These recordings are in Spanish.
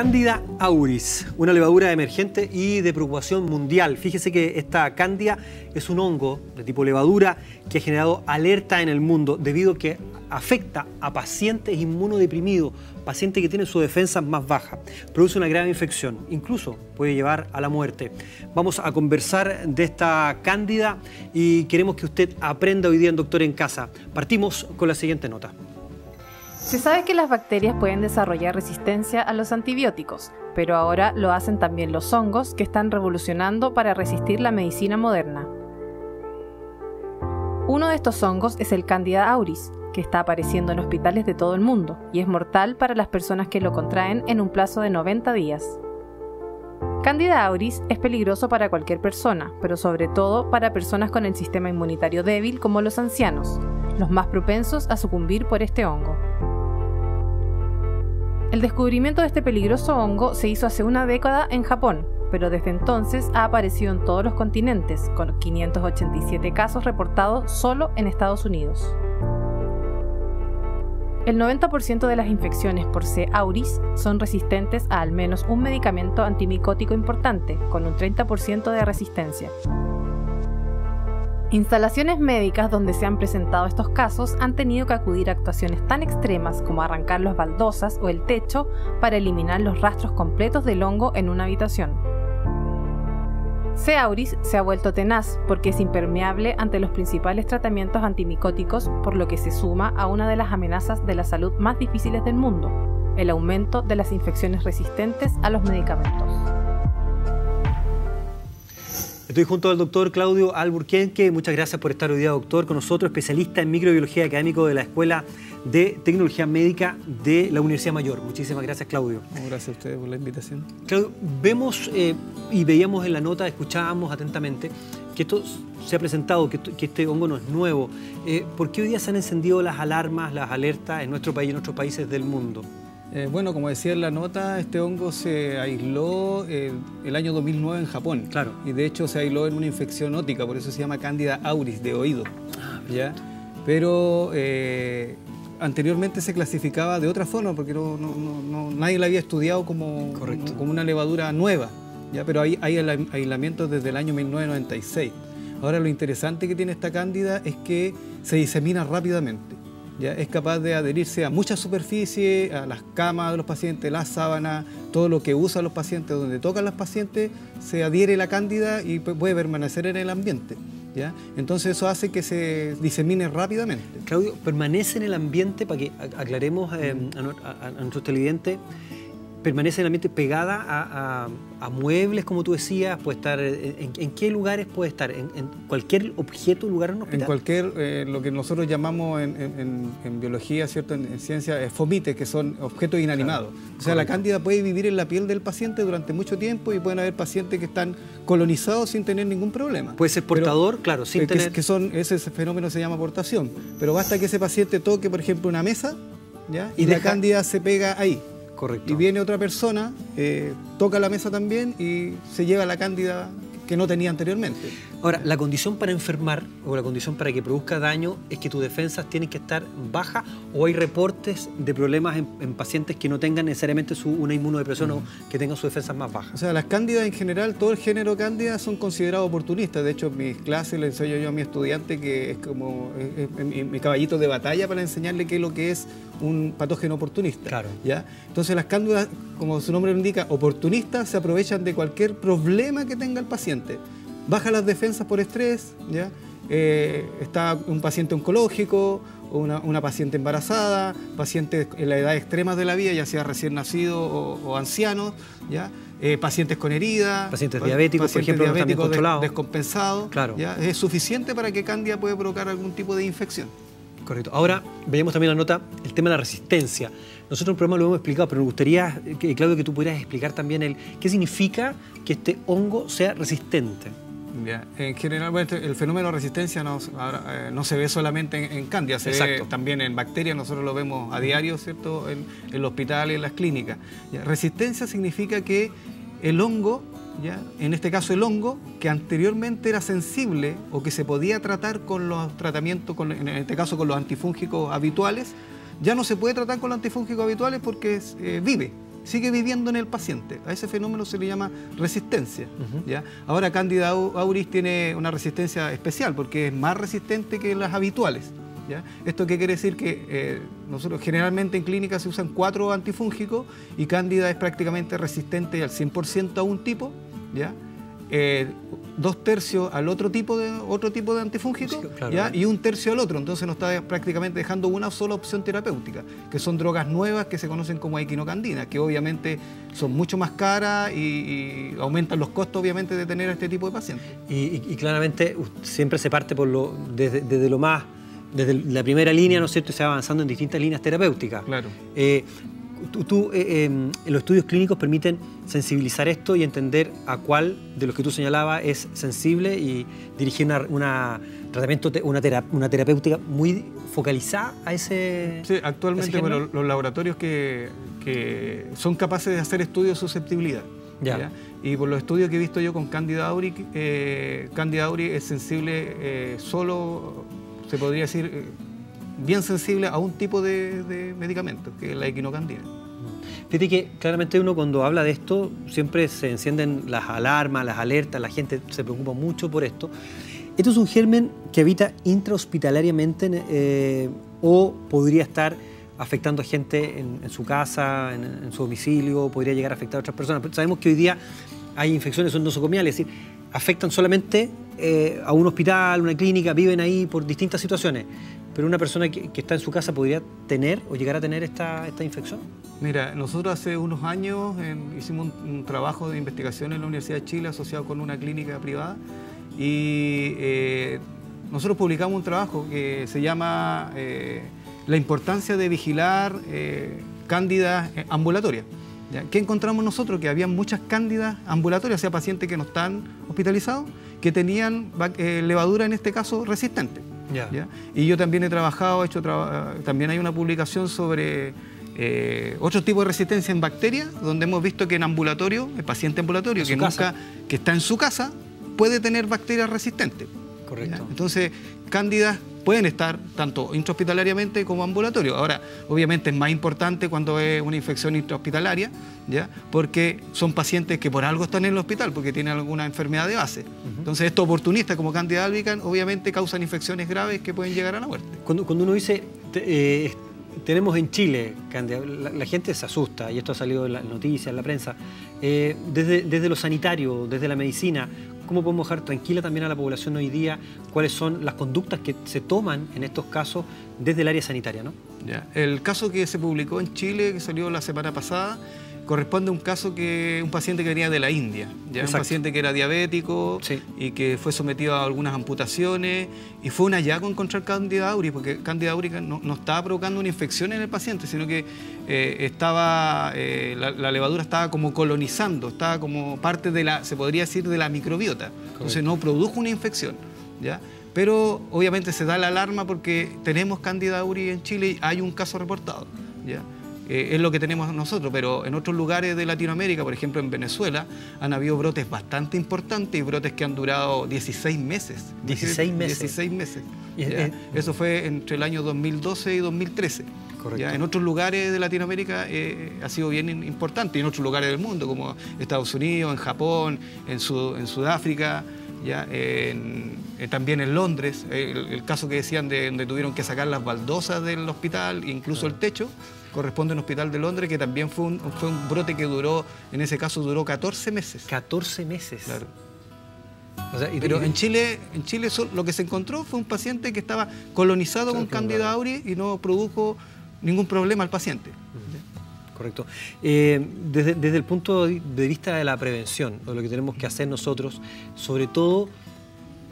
Cándida auris, una levadura emergente y de preocupación mundial. Fíjese que esta cándida es un hongo de tipo levadura que ha generado alerta en el mundo debido a que afecta a pacientes inmunodeprimidos, pacientes que tienen su defensa más baja. Produce una grave infección, incluso puede llevar a la muerte. Vamos a conversar de esta cándida y queremos que usted aprenda hoy día en Doctor en Casa. Partimos con la siguiente nota. Se sabe que las bacterias pueden desarrollar resistencia a los antibióticos, pero ahora lo hacen también los hongos que están revolucionando para resistir la medicina moderna. Uno de estos hongos es el Candida auris, que está apareciendo en hospitales de todo el mundo y es mortal para las personas que lo contraen en un plazo de 90 días. Candida auris es peligroso para cualquier persona, pero sobre todo para personas con el sistema inmunitario débil como los ancianos, los más propensos a sucumbir por este hongo. El descubrimiento de este peligroso hongo se hizo hace una década en Japón, pero desde entonces ha aparecido en todos los continentes, con 587 casos reportados solo en Estados Unidos. El 90% de las infecciones por C. auris son resistentes a al menos un medicamento antimicótico importante, con un 30% de resistencia. Instalaciones médicas donde se han presentado estos casos han tenido que acudir a actuaciones tan extremas como arrancar las baldosas o el techo para eliminar los rastros completos del hongo en una habitación. C. auris se ha vuelto tenaz porque es impermeable ante los principales tratamientos antimicóticos, por lo que se suma a una de las amenazas de la salud más difíciles del mundo, el aumento de las infecciones resistentes a los medicamentos. Estoy junto al doctor Claudio Alburquenque. Muchas gracias por estar hoy día, doctor, con nosotros, especialista en microbiología académico de la Escuela de Tecnología Médica de la Universidad Mayor. Muchísimas gracias, Claudio. Gracias a ustedes por la invitación. Claudio, vemos eh, y veíamos en la nota, escuchábamos atentamente que esto se ha presentado, que, este hongo no es nuevo. Eh, ¿Por qué hoy día se han encendido las alarmas, las alertas en nuestro país y en otros países del mundo? Eh, bueno, como decía en la nota, este hongo se aisló eh, el año 2009 en Japón. Claro. Y de hecho se aisló en una infección ótica, por eso se llama Candida auris, de oído. Ah, ¿ya? Pero eh, anteriormente se clasificaba de otra forma, porque no, nadie la había estudiado como, como una levadura nueva. ¿ya? Pero hay, hay aislamiento desde el año 1996. Ahora lo interesante que tiene esta cándida es que se disemina rápidamente es capaz de adherirse a muchas superficies, a las camas de los pacientes, las sábanas, todo lo que usan los pacientes, donde tocan los pacientes, se adhiere la cándida y puede permanecer en el ambiente. ¿ya? Entonces eso hace que se disemine rápidamente. Claudio, permanece en el ambiente, para que aclaremos eh, a, a, nuestros televidentes, permanece en el ambiente pegada a, muebles, como tú decías, puede estar, ¿en, qué lugares puede estar? ¿En, cualquier objeto, lugar en hospital? En cualquier, eh, lo que nosotros llamamos en, biología, ¿cierto? En, ciencia, es fomites, que son objetos inanimados. o sea, la cándida puede vivir en la piel del paciente durante mucho tiempo y pueden haber pacientes que están colonizados sin tener ningún problema. Puede ser portador, claro, sin tener... Que son, ese fenómeno se llama portación. Pero basta que ese paciente toque, por ejemplo, una mesa, ¿ya? Y, la cándida se pega ahí. Y viene otra persona, eh, toca la mesa también y se lleva la cándida que no tenía anteriormente. Ahora, la condición para enfermar o la condición para que produzca daño es que tus defensas tienen que estar bajas o hay reportes de problemas en, pacientes que no tengan necesariamente su, una inmunodepresión o que tengan sus defensas más bajas. O sea, las cándidas en general, todo el género cándida son considerados oportunistas. De hecho, en mis clases le enseño yo a mi estudiante que es como mi, caballito de batalla para enseñarle qué es lo que es un patógeno oportunista. Claro. ¿ya? Entonces las cándidas, como su nombre lo indica, oportunistas, se aprovechan de cualquier problema que tenga el paciente. Baja las defensas por estrés, ¿ya? Eh, está un paciente oncológico, una, una, paciente embarazada, pacientes en la edad extrema de la vida, ya sea recién nacido o, ancianos, ¿ya? Eh, pacientes con heridas, pacientes diabéticos, por ejemplo, diabéticos descompensados. Claro. ¿ya? Es suficiente para que Cándida pueda provocar algún tipo de infección. Correcto. Ahora veamos también la nota, el tema de la resistencia. Nosotros en el programa lo hemos explicado, pero me gustaría, que, Claudio, que tú pudieras explicar también el, qué significa que este hongo sea resistente. En general, el fenómeno de resistencia no, eh, no se ve solamente en, se ve también en bacterias, nosotros lo vemos a diario, ¿cierto?, en, el hospital y en las clínicas. Resistencia significa que el hongo en este caso el hongo, que anteriormente era sensible o que se podía tratar con los tratamientos, en este caso con los antifúngicos habituales, ya no se puede tratar con los antifúngicos habituales porque eh, vive. Sigue viviendo en el paciente. A ese fenómeno se le llama resistencia. ¿ya? Ahora Candida auris tiene una resistencia especial porque es más resistente que las habituales. ¿ya? ¿Esto qué quiere decir? Que eh, nosotros generalmente en clínica se usan cuatro antifúngicos y Candida es prácticamente resistente al 100% a un tipo. ¿ya? Eh, dos tercios al otro tipo de otro tipo de antifúngico y un tercio al otro. Entonces nos está prácticamente dejando una sola opción terapéutica, que son drogas nuevas que se conocen como equinocandina, que obviamente son mucho más caras y, aumentan los costos obviamente de tener a este tipo de pacientes. Y, claramente siempre se parte por lo desde, lo más desde la primera línea, ¿no es cierto? Y se va avanzando en distintas líneas terapéuticas. Claro. Eh, tú, eh, em, los estudios clínicos permiten sensibilizar esto y entender a cuál de los que tú señalabas es sensible y dirigir una, tratamiento, una, una terapéutica muy focalizada a ese. Sí, actualmente los laboratorios que, son capaces de hacer estudios de susceptibilidad. Ya. Y por los estudios que he visto yo con Candida auris, eh, Candida auris es sensible eh, solo, se podría decir bien sensible a un tipo de, medicamento, que es la equinocandina. Fíjate que claramente uno cuando habla de esto siempre se encienden las alarmas, las alertas, la gente se preocupa mucho por esto. Esto es un germen que habita intrahospitalariamente eh, o podría estar afectando a gente en, su casa, en, su domicilio, podría llegar a afectar a otras personas. sabemos que hoy día hay infecciones nosocomiales, es decir, afectan solamente eh, a un hospital, una clínica, viven ahí por distintas situaciones. Pero una persona que, está en su casa podría tener o llegar a tener esta, esta infección. Mira, nosotros hace unos años hicimos un, trabajo de investigación en la Universidad de Chile asociado con una clínica privada y eh, nosotros publicamos un trabajo que se llama eh, La importancia de vigilar eh, cándidas ambulatorias. ¿Qué encontramos nosotros? Que había muchas cándidas ambulatorias, o sea, pacientes que no están hospitalizados, que tenían levadura en este caso resistente. Y yo también he trabajado, hecho también hay una publicación sobre eh, otro tipo de resistencia en bacterias, donde hemos visto que en ambulatorio, el paciente ambulatorio que nunca, que está en su casa, puede tener bacterias resistentes. Correcto. Entonces, cándidas pueden estar tanto intrahospitalariamente como ambulatorio. Ahora, obviamente es más importante cuando es una infección intrahospitalaria, ¿ya? porque son pacientes que por algo están en el hospital, porque tienen alguna enfermedad de base. Entonces, estos oportunistas como Candida albicans obviamente causan infecciones graves que pueden llegar a la muerte. Cuando, cuando uno dice, eh, tenemos en Chile, Candida, la, gente se asusta, y esto ha salido en las noticias, en la prensa, eh, desde, desde lo sanitario, desde la medicina, ¿Cómo podemos dejar tranquila también a la población hoy día cuáles son las conductas que se toman en estos casos desde el área sanitaria? ¿no? El caso que se publicó en Chile, que salió la semana pasada, corresponde a un caso que un paciente que venía de la India, ¿ya? un paciente que era diabético y que fue sometido a algunas amputaciones y fue un hallazgo encontrar Candida auris, porque Candida auris no, estaba provocando una infección en el paciente, sino que eh, estaba, eh, la, levadura estaba como colonizando, estaba como parte de la, se podría decir, de la microbiota, entonces no produjo una infección. ¿ya? Pero obviamente se da la alarma porque tenemos Candida auris en Chile y hay un caso reportado. ¿ya? Eh, es lo que tenemos nosotros, pero en otros lugares de Latinoamérica, por ejemplo en Venezuela, han habido brotes bastante importantes y brotes que han durado 16 meses. 16 meses. 16 meses. Eso fue entre el año 2012 y 2013. Correcto. En otros lugares de Latinoamérica eh, ha sido bien importante, y en otros lugares del mundo, como Estados Unidos, en Japón, en, Sudáfrica, ¿ya? En, eh, también en Londres, el, caso que decían de donde tuvieron que sacar las baldosas del hospital, incluso el techo, corresponde a un hospital de Londres que también fue un, fue un brote que duró, en ese caso duró 14 meses. 14 meses. Claro. Pero en Chile, en Chile lo que se encontró fue un paciente que estaba colonizado con Candida auris y no produjo ningún problema al paciente. Correcto. Eh, desde, desde, el punto de vista de la prevención, de lo que tenemos que hacer nosotros, sobre todo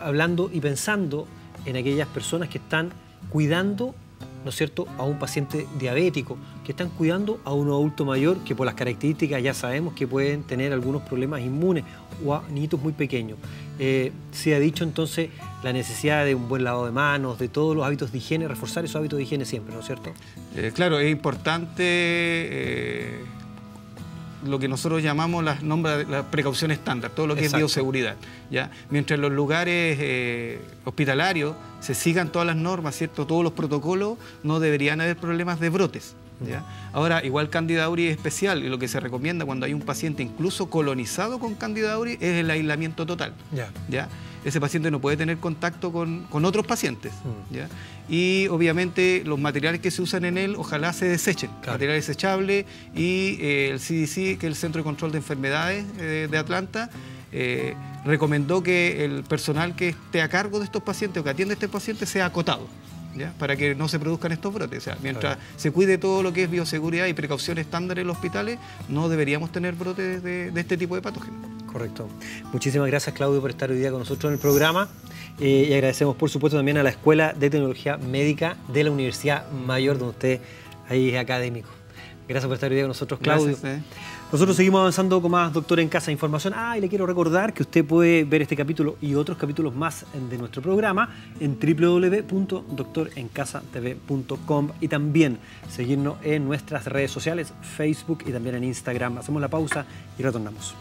hablando y pensando en aquellas personas que están cuidando ¿no es cierto?, a un paciente diabético, que están cuidando a un adulto mayor que por las características ya sabemos que pueden tener algunos problemas inmunes o a niñitos muy pequeños. Eh, se ha dicho entonces la necesidad de un buen lavado de manos, de todos los hábitos de higiene, reforzar esos hábitos de higiene siempre, ¿no es cierto? Eh, claro, es importante eh, lo que nosotros llamamos las, la precaución estándar, todo lo que es bioseguridad. ¿ya? Mientras en los lugares eh, hospitalarios se sigan todas las normas, ¿cierto? todos los protocolos, no deberían haber problemas de brotes. Ahora, igual Candida auris es especial y lo que se recomienda cuando hay un paciente incluso colonizado con Candida auris es el aislamiento total. ¿ya? Ese paciente no puede tener contacto con, otros pacientes. Mm. ¿ya? Y obviamente los materiales que se usan en él ojalá se desechen. Material desechable y eh, el CDC, que es el Centro de Control de Enfermedades eh, de Atlanta, eh, recomendó que el personal que esté a cargo de estos pacientes o que atiende a este paciente sea acotado. Para que no se produzcan estos brotes. O sea, mientras se cuide todo lo que es bioseguridad y precaución estándar en los hospitales, no deberíamos tener brotes de, este tipo de patógenos. Correcto. Muchísimas gracias, Claudio, por estar hoy día con nosotros en el programa. Eh, y agradecemos, por supuesto, también a la Escuela de Tecnología Médica de la Universidad Mayor, donde usted ahí es académico. Gracias por estar hoy día con nosotros, Claudio. Eh. Nosotros seguimos avanzando con más Doctor en Casa Información. Ah, y le quiero recordar que usted puede ver este capítulo y otros capítulos más de nuestro programa en www.doctorencasatv.com y también seguirnos en nuestras redes sociales, Facebook y también en Instagram. Hacemos la pausa y retornamos.